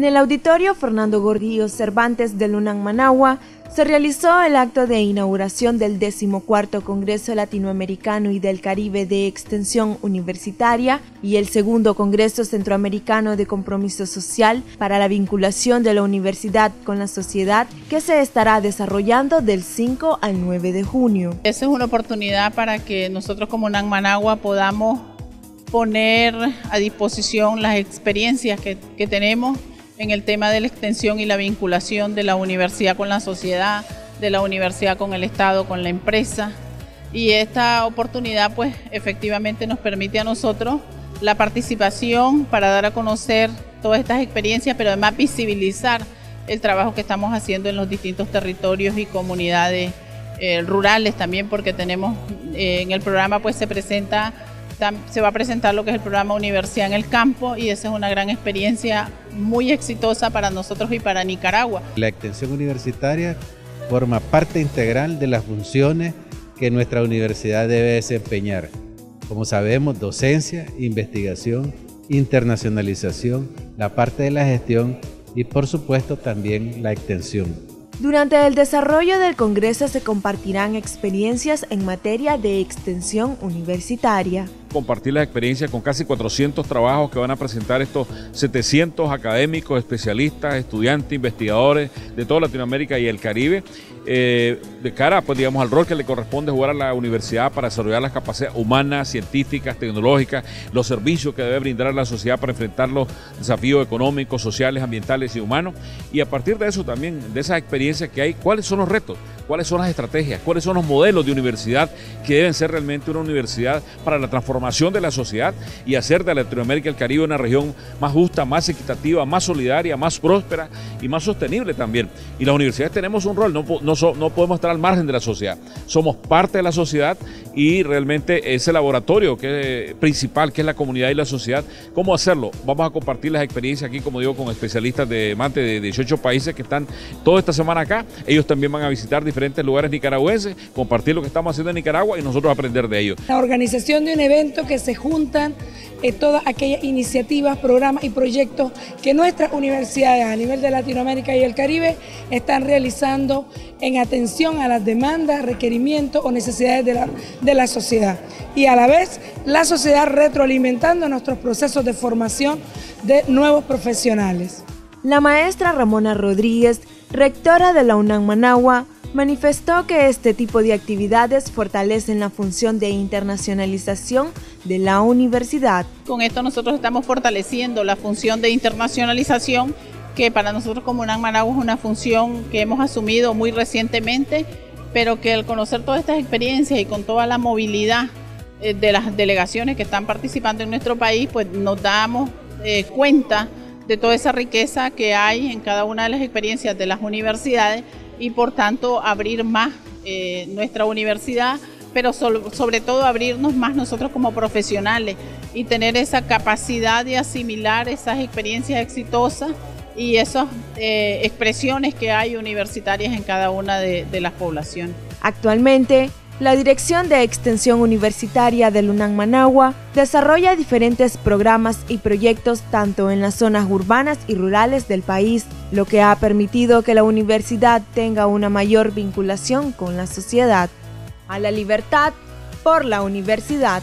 En el auditorio Fernando Gordillo Cervantes de Lunang Managua se realizó el acto de inauguración del 14 Congreso Latinoamericano y del Caribe de Extensión Universitaria y el segundo Congreso Centroamericano de Compromiso Social para la vinculación de la universidad con la sociedad que se estará desarrollando del 5 al 9 de junio. Esa es una oportunidad para que nosotros como UNAM Managua podamos poner a disposición las experiencias que, que tenemos en el tema de la extensión y la vinculación de la universidad con la sociedad, de la universidad con el Estado, con la empresa. Y esta oportunidad pues efectivamente nos permite a nosotros la participación para dar a conocer todas estas experiencias, pero además visibilizar el trabajo que estamos haciendo en los distintos territorios y comunidades eh, rurales también, porque tenemos eh, en el programa pues se presenta se va a presentar lo que es el programa Universidad en el Campo y esa es una gran experiencia muy exitosa para nosotros y para Nicaragua. La extensión universitaria forma parte integral de las funciones que nuestra universidad debe desempeñar. Como sabemos, docencia, investigación, internacionalización, la parte de la gestión y por supuesto también la extensión. Durante el desarrollo del Congreso se compartirán experiencias en materia de extensión universitaria compartir las experiencias con casi 400 trabajos que van a presentar estos 700 académicos, especialistas, estudiantes, investigadores de toda Latinoamérica y el Caribe, eh, de cara pues, digamos, al rol que le corresponde jugar a la universidad para desarrollar las capacidades humanas, científicas, tecnológicas, los servicios que debe brindar a la sociedad para enfrentar los desafíos económicos, sociales, ambientales y humanos. Y a partir de eso también, de esas experiencias que hay, ¿cuáles son los retos? ¿Cuáles son las estrategias? ¿Cuáles son los modelos de universidad que deben ser realmente una universidad para la transformación? de la sociedad y hacer de Latinoamérica y el Caribe una región más justa, más equitativa, más solidaria, más próspera y más sostenible también. Y las universidades tenemos un rol, no, no, podemos estar al margen de la sociedad. Somos parte de la sociedad y realmente ese laboratorio que principal, que es la comunidad y la sociedad, ¿cómo hacerlo? Vamos a compartir las experiencias aquí, como digo, con especialistas de más de 18 países que están toda esta semana acá. Ellos también van a visitar diferentes lugares nicaragüenses, compartir lo que estamos haciendo en Nicaragua y nosotros aprender de ellos. La organización de un evento que se juntan eh, todas aquellas iniciativas, programas y proyectos que nuestras universidades a nivel de Latinoamérica y el Caribe están realizando en atención a las demandas, requerimientos o necesidades de la, de la sociedad. Y a la vez la sociedad retroalimentando nuestros procesos de formación de nuevos profesionales. La maestra Ramona Rodríguez, rectora de la UNAM Managua, manifestó que este tipo de actividades fortalecen la función de internacionalización de la universidad. Con esto nosotros estamos fortaleciendo la función de internacionalización que para nosotros como UNAM Managua es una función que hemos asumido muy recientemente, pero que al conocer todas estas experiencias y con toda la movilidad eh, de las delegaciones que están participando en nuestro país, pues nos damos eh, cuenta de toda esa riqueza que hay en cada una de las experiencias de las universidades y por tanto abrir más eh, nuestra universidad, pero sobre todo abrirnos más nosotros como profesionales y tener esa capacidad de asimilar esas experiencias exitosas y esas eh, expresiones que hay universitarias en cada una de, de las poblaciones. Actualmente, la Dirección de Extensión Universitaria de Lunang Managua desarrolla diferentes programas y proyectos tanto en las zonas urbanas y rurales del país, lo que ha permitido que la universidad tenga una mayor vinculación con la sociedad. A la libertad por la universidad.